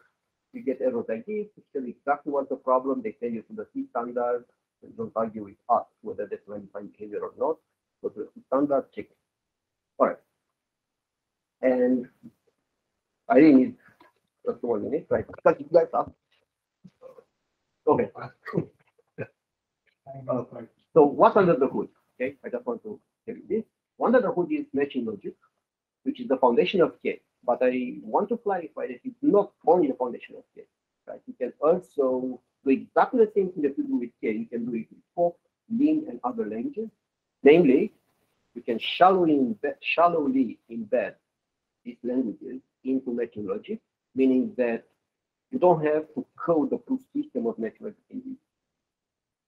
you get errors like this, tell you exactly what's the problem, they tell you to the C standard, and don't argue with us whether that's undefined behavior or not, go to the C standard, check it. All right. And I need just one minute, right? Because you guys. Okay. So what's under the hood? Okay, I just want to tell you this. Under the hood is matching logic, which is the foundation of K. But I want to clarify that it's not only the foundation of K. Right? You can also do exactly the same thing that you do with K. You can do it with Coq, Lean, and other languages. Namely, you can shallowly embed, shallowly embed these languages into matching logic, meaning that you don't have to code the proof system of logic in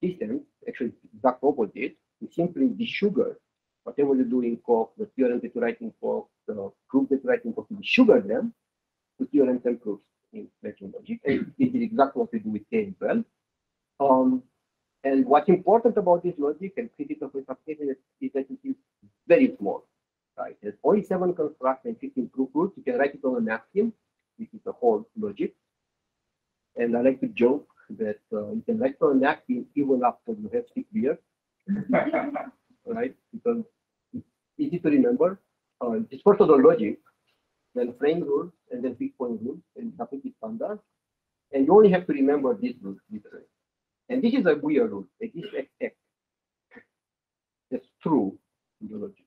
systems. Actually, exact opposite. You simply desugar whatever you do in Coq, the theorem that you write in the proof that you write in Coq, you desugar them to theorems and proofs in matching logic. And this is exactly what we do with K as well. Um, and what's important about this logic and critical for application is, is that it is very small. Right? There's only seven constructs and 15 proof rules. You can write it on a napkin. This is the whole logic. And I like to joke that uh, you can write on a napkin even after you have six beers, [LAUGHS] right? Because it's easy to remember. Uh, it's first order logic, then frame rule, and then fixpoint rules, and completely standard. And you only have to remember these rules literally. And this is a weird rule. It is X. That's true in the logic.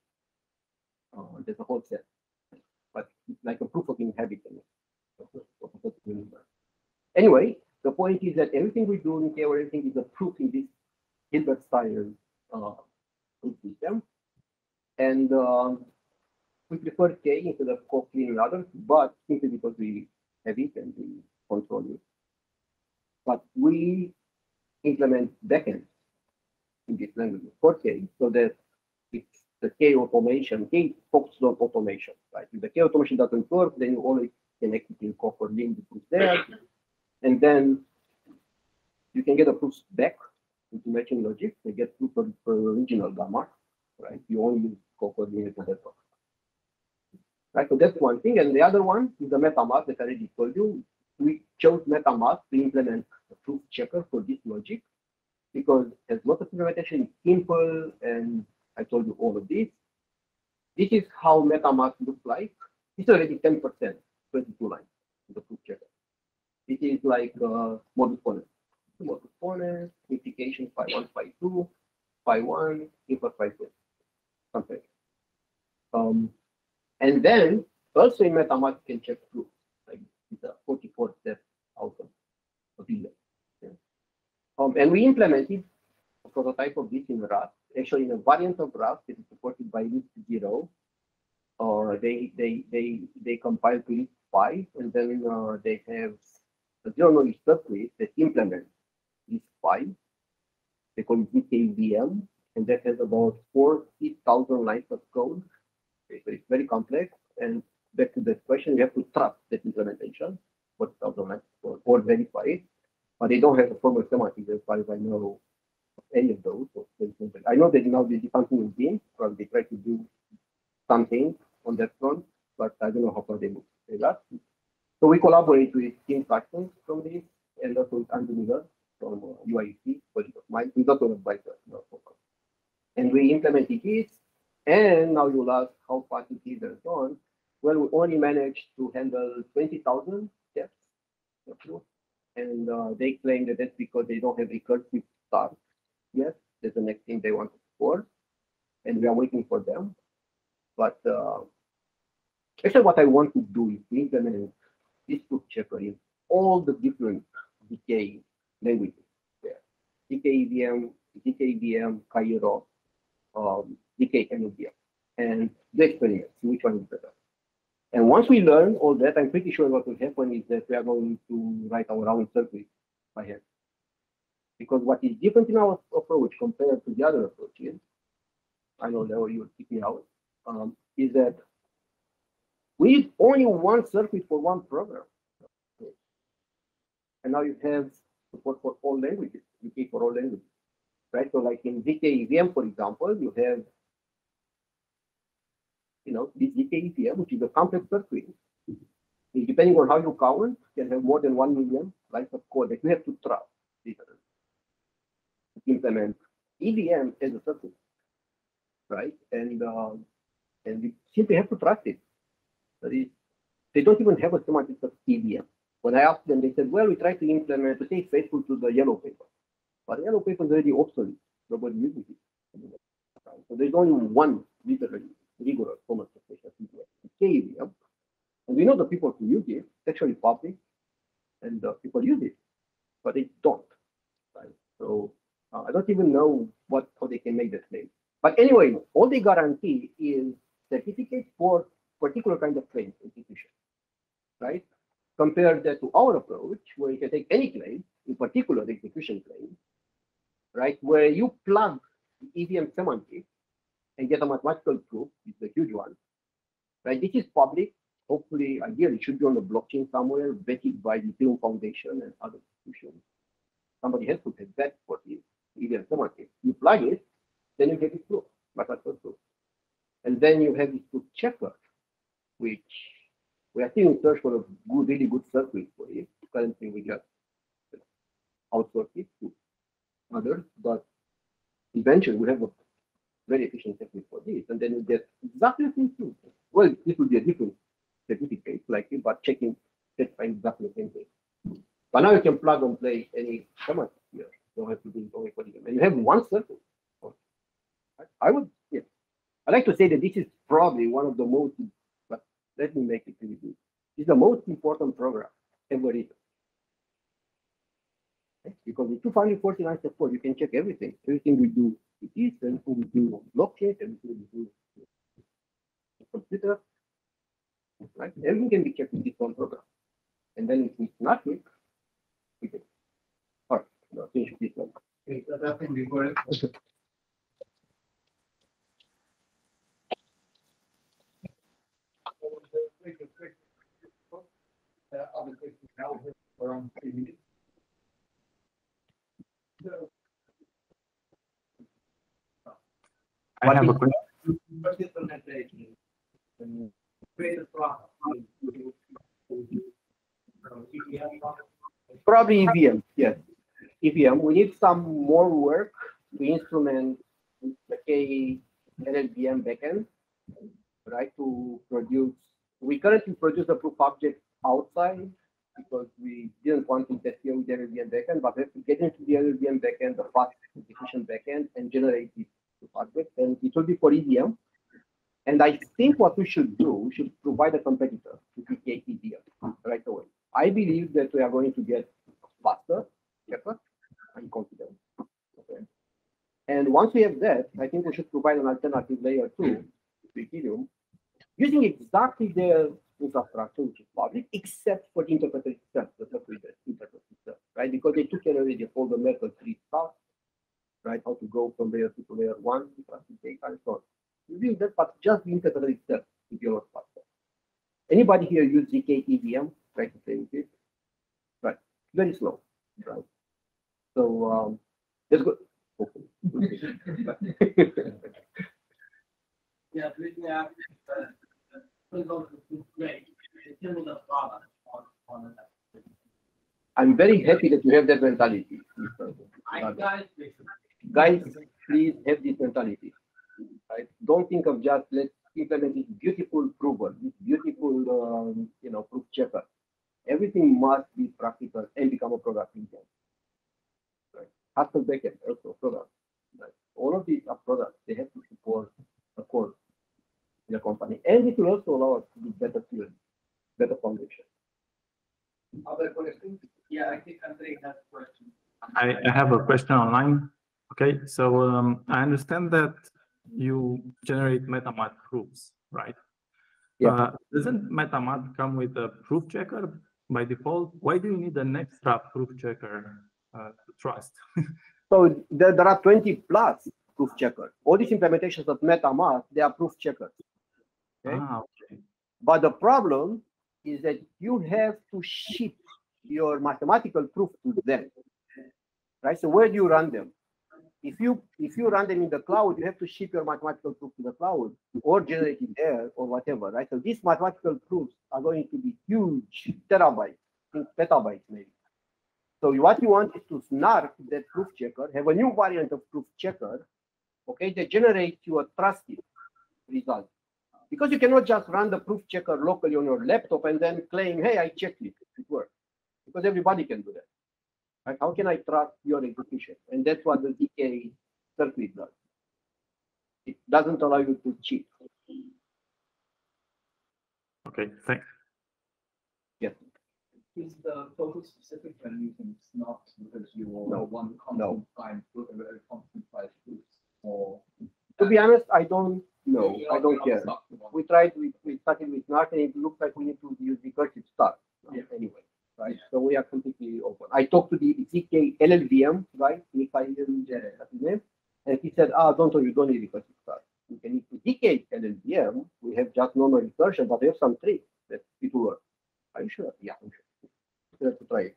Uh, there's a whole set. But it's like a proof of inhabitants. Anyway, the point is that everything we do in K or everything is a proof in this Hilbert style uh, system. And um, we prefer K instead of Coq and others, but simply because we have it and we control it. But we implement backends in this language for K so that it's the K automation, K focuses on automation, right? If the K automation doesn't work, then you always can Coq or Lean the there. And then you can get a proof back into matching logic. You get proof for, for original gamma, right? You only use for that. Right, so that's one thing. And the other one is the Metamath that I already told you. We chose Metamath to implement a proof checker for this logic because there's lots of implementation, it's simple, and I told you all of this. This is how Metamath looks like. It's already 10%, 22 lines, the proof checker. It is like uh, modus ponens. Modus ponens, implication 5152, 51, input 52, something. Um, and then also in Metamath, you can check proof. Like it's a 44 step outcome of delay. Yeah. Um, and we implemented a prototype of this in Rust, actually in a variant of Rust that is supported by RISC Zero. Or they they they they compile to Lisp 5 and then uh, they have knowledge subclass that implements Lisp 5. They call it ZKVM, and that has about 40,000 lines of code. Okay, so it's very complex. And back to the question, you have to trust that implementation, 40,000 lines of code, or verify it. But they don't have a formal semantic as far as I know any of those. So. I know that now they did something with Beam, because they try to do something on that front, but I don't know how far they move. They last. So we collaborate with Tim Paxton from this, and also with Andrew Miller from UIUC, colleague of mine, who's also program. And we implemented this, and now you'll ask how fast it is and so on. Well, we only managed to handle 20,000 steps. And uh, they claim that that's because they don't have recursive start yet. That's the next thing they want to support, and we are waiting for them. But uh, actually, what I want to do is implement this checker in all the different ZK languages there. DKVM, DKVM, Cairo, um, DKNVM, and the experience, which one is better. And once we learn all that, I'm pretty sure what will happen is that we are going to write our own circuit by hand. Because what is different in our approach compared to the other approaches, I know that you will kick me out, um, is that we need only one circuit for one program. And now you have support for all languages, UK for all languages, right? So like in ZKEVM, for example, you have, you know, this which is a complex circuit. And Depending on how you count, can have more than one million lines of code that you have to trust to implement EVM as a circuit, right? And um, and you simply have to trust it. Is, they don't even have a semantics of EVM. When I asked them, they said, well, we try to implement, to stay faithful to the yellow paper. But the yellow paper is already obsolete. Nobody uses it. So there's only one literally rigorous format of KVM. And we know the people who use it, it's actually public, and uh, people use it, but they don't. Right? So uh, I don't even know what how they can make that claim. But anyway, all they guarantee is certificate for particular kind of claim institution, right? Compare that to our approach, where you can take any claim, in particular the execution claim, right? Where you plug the EVM semantics and get a mathematical proof, it's a huge one, right? This is public. Hopefully, ideally, it should be on the blockchain somewhere, vetted by the Ethereum Foundation and other institutions. Somebody has to have that for the EVM semantics. You plug it, then you get it proof, mathematical proof. And then you have this proof checker, which we are still in search for a good, really good circuit for it. Currently, we just outsource it to others, but eventually we have a very efficient technique for this, and then you get exactly the same thing. Well, this will be a different certificate, like it, but checking, specifying exactly the same thing. But now you can plug and play any command here. You don't have to it only for them. And you have one circuit. I- would, yeah. I like to say that this is probably one of the most, let me make it really good. It's the most important program ever written. Okay? Because with 249 support, you can check everything. Everything we do with this, everything we do on blockchain, everything we do on computer. Right? Everything can be checked with this one program. And then if it's not weak, we can. All right, now finish this one. Okay, so that thing before. Other questions now, around three minutes. So, I have a question. First implementation. and Create a process. From EPM process. Probably EVM, yes. EVM, we need some more work to instrument the K LLVM backend, right, to produce, we currently produce a proof object outside because we didn't want to interfere with the LLVM backend, but we have to get into the LLVM backend, the fast execution backend, and generate proof object, and it will be for EVM. And I think what we should do, we should provide a competitor to ZK EVM right away. I believe that we are going to get faster, checker, I'm confident. Okay. And once we have that, I think we should provide an alternative layer two to Ethereum using exactly their infrastructure, which is public, except for the interpreter itself, the interpreter interpreter itself, right? Because they took care already of all the method three stuff, right? How to go from layer two to layer one, traffic data, and so on. We do that, but just the interpreter itself to be a lot faster. Anybody here use ZK EVM, right? to play with it? Right, very slow, right? So um, that's good. hopefully. [LAUGHS] Yeah, [LAUGHS] I'm very happy that you have that mentality. Guys, please have this mentality. Right? Don't think of just let's implement this beautiful prover, this beautiful um, you know proof checker. Everything must be practical and become a product in Right? Hustle backend also product. Right? all of these are products, they have to support a core in the company. And it will also allow us to do better theory, better foundation. Other questions? Yeah, I think Andre has a question. I, I have a question online. Okay, so um, I understand that you generate Metamath proofs, right? Yeah. Uh, doesn't Metamath come with a proof checker by default? Why do you need an extra proof checker uh, to trust? [LAUGHS] So there, there are 20 plus proof checkers. All these implementations of Metamath, they are proof checkers. Okay. Ah, okay. But the problem is that you have to ship your mathematical proof to them. Right? So where do you run them? If you if you run them in the cloud, you have to ship your mathematical proof to the cloud or generate it there or whatever, right? So these mathematical proofs are going to be huge, terabytes, petabytes maybe. So what you want is to snark that proof checker, have a new variant of proof checker, okay, that generates you a trusted result. Because you cannot just run the proof checker locally on your laptop and then claim, hey, I checked it, it worked. Because everybody can do that. Right? How can I trust your execution? And that's what the ZK circuit does. It doesn't allow you to cheat. Okay, thanks. Yes. Is the focus specific when using Snot because you No. are one constant time, a very constant size proofs or? To be honest, I don't You're I don't care. stuck to one. We tried, we, we started with NARC and it looks like we need to use recursive start Yeah. anyway, right? So we are completely open. I talked to the ZK LLVM guy, Mikhail, Yeah. name, and he said, ah, don't worry, you don't need recursive start. You can use ZK LLVM, we have just normal recursion, but we have some tricks that it will work. Are you sure? Yeah, I'm sure. You have to try it.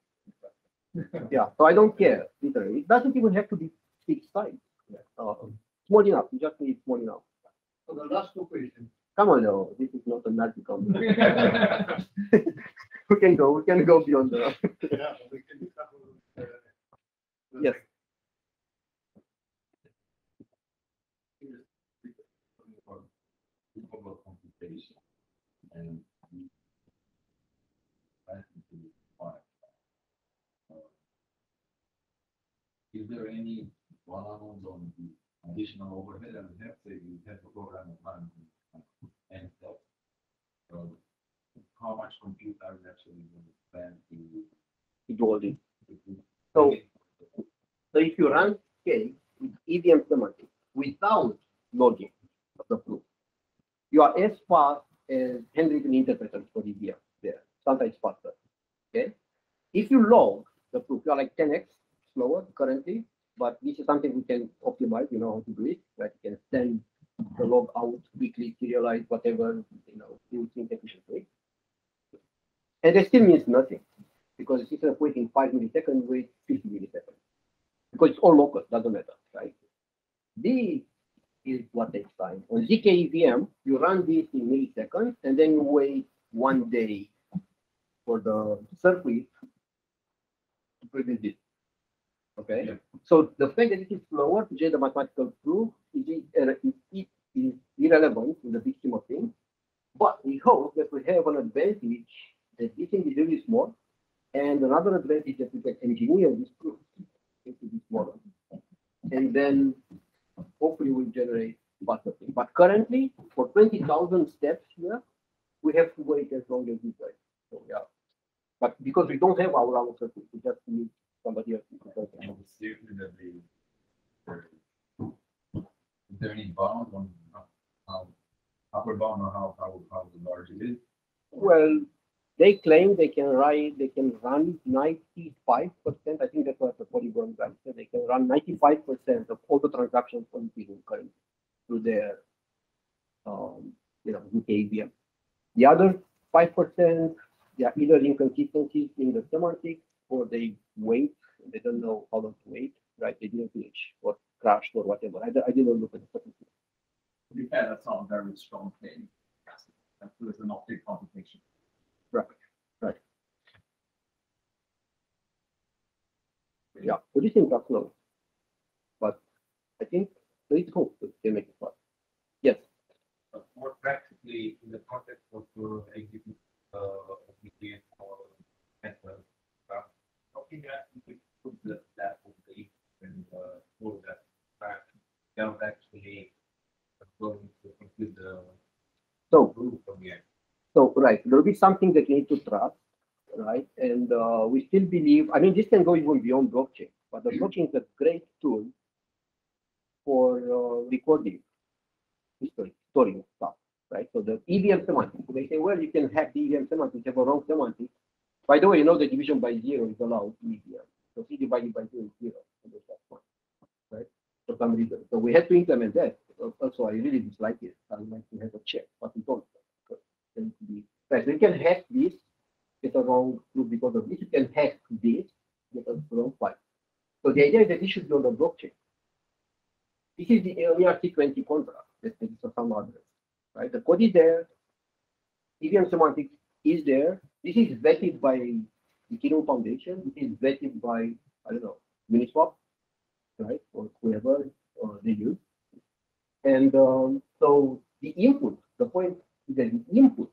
[LAUGHS] Yeah, so I don't care, literally. It doesn't even have to be fixed size. Uh, small enough, you just need small enough. So the last two questions. Come on, no, this is not a Nazi company. [LAUGHS] We can go, we can go beyond the. Yeah, we can cover, uh, the Yes. Global computation and. I think it is fine. Is there any allowance on the additional overhead and have to, you have a program of time and stuff? So how much compute are you actually going to spend to? to this. So, so if you run K with EVM semantics without logging of the proof, you are as fast as handwritten interpreters for EVM there, sometimes faster. Okay? If you log the proof, you are like 10x slower currently, but this is something we can optimize, you know how to do it, right? You can send the log out quickly, serialize whatever, you know, do things efficiently. And it still means nothing because instead of waiting five milliseconds, wait 50 milliseconds. Because it's all local, doesn't matter, right? This is what takes time. On ZKEVM, you run this in milliseconds and then you wait one day for the circuit to produce it. Okay? Yeah. So the fact that it is slower to generate the mathematical proof is, uh, is, is irrelevant in the big scheme of things. But we hope that we have an advantage that this thing is really small and another advantage that we can engineer this proof into this model. And then hopefully we'll generate faster thing. But currently, for twenty thousand steps here, we have to wait as long as this guy. So yeah. But because we don't have our own circuit, we just need somebody else. Is there any bound on how- upper bound on how, how, how large it is? Well, they claim they can write, they can run ninety-five percent. I think that's what the Polygon guy said. They can run ninety-five percent of all the transactions on Ethereum currently through their, um, you know, UKVM. The other five percent, they are either inconsistencies in the semantics or they wait. They don't know how long to wait, right? They didn't finish or crashed or whatever. I, I didn't look at the statistics. To be fair, that's not a very strong claim. That was an optic computation. Right, right. Yeah, so these things are slow. But I think there is hope that they make it fast. Yes, But more practically, in the context of uh, executing uh, that would be, and, uh, move that back, down back to the, uh, going to complete the uh, So, so, right, there'll be something that you need to trust, right? And uh, we still believe, I mean, this can go even beyond blockchain, but the mm-hmm. blockchain is a great tool for uh, recording history, storing stuff, right? So the EVM semantics, they say, well, you can have the EVM semantics, you have a wrong semantics, by the way, you know, the division by zero is allowed EVM. So C divided by zero is zero, that's that one, right? For some reason, so we had to implement that. Also, I really dislike it. I would like to have a check, but we don't. it be- Right, so you can hack this, get a wrong proof because of this. You can hack this, get a wrong file. So the idea is that this should be on the blockchain. This is the ERC twenty contract, that is for some others, right? The code is there. EVM semantics is there. This is vetted by the Ethereum Foundation. This is vetted by, I don't know, Uniswap, right? Or whoever uh, they use. And um, so the input, the point is that the input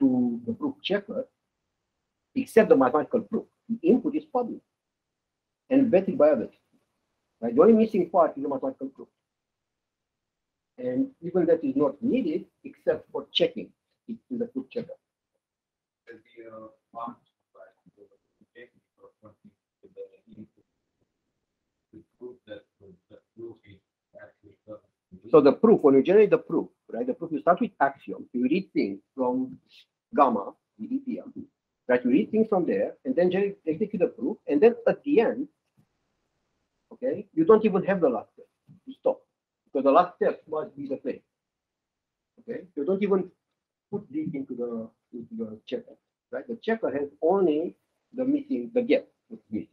to the proof checker, except the mathematical proof, the input is public and vetted by others. Right? The only missing part is the mathematical proof. And even that is not needed except for checking it in the proof checker. There'll be a launch, right, so the proof when you generate the proof, right, the proof, you start with axiom, you read things from gamma, the EVM, right, you read things from there, and then generate, execute the proof, and then at the end, okay, you don't even have the last step, you stop, because the last step must be the claim. Okay, you don't even put this into the, into the checker, right, the checker has only the missing, the gap, missing.